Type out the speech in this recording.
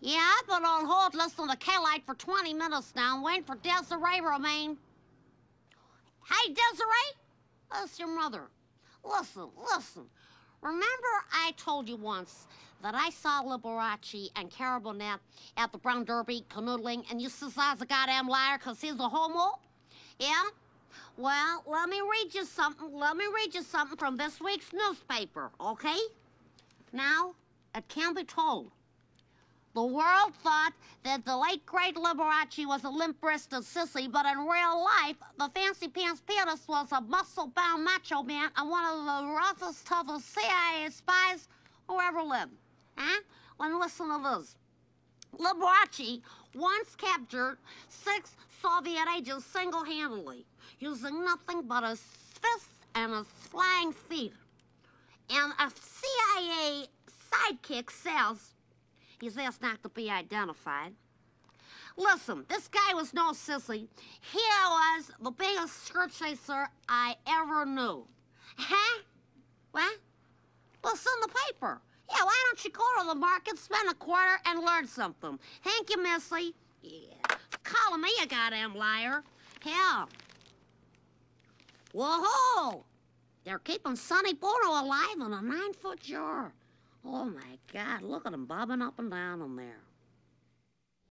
Yeah, I've been on hold listening to K-Light for 20 minutes now, waiting for Desiree Romaine. Hey, Desiree? That's your mother. Listen, listen. Remember I told you once that I saw Liberace and Carol Burnett at the Brown Derby canoodling, and you says I was a goddamn liar because he's a homo? Yeah? Well, let me read you something. Let me read you something from this week's newspaper, okay? Now, it can be told. The world thought that the late great Liberace was a limp-wristed sissy, but in real life, the fancy pants pianist was a muscle-bound macho man and one of the roughest, toughest CIA spies who ever lived. Huh? Well, listen to this. Liberace once captured six Soviet agents single-handedly, using nothing but his fists and his flying feet. And a CIA sidekick says He's asked not to be identified. Listen, this guy was no sissy. He was the biggest skirt chaser I ever knew. Huh? What? Well, in the paper. Yeah, why don't you go to the market, spend a quarter, and learn something? Thank you, Missy. Yeah. Calling me a goddamn liar. Hell. Whoa! -ho! They're keeping Sonny Bono alive in a nine-foot jar. Oh, my God, look at them bobbing up and down in there.